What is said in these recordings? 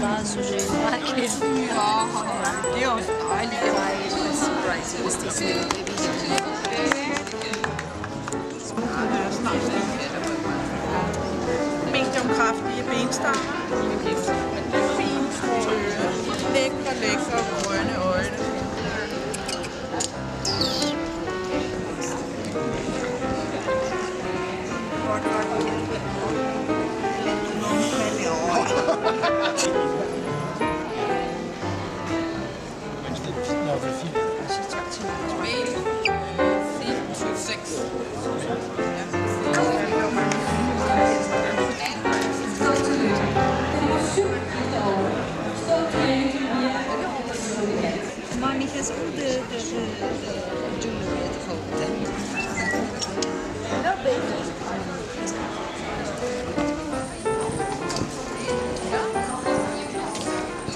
vi Mediumkraftige benstammer. Fint små. Lækre, lækre grønne øjne. Godt, godt. Monica's all the, the, the, the jewelry at home.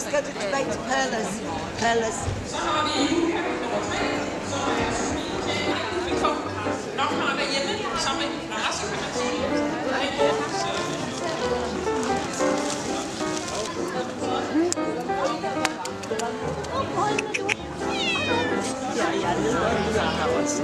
skal du tilbage til Palace. Palace. That was.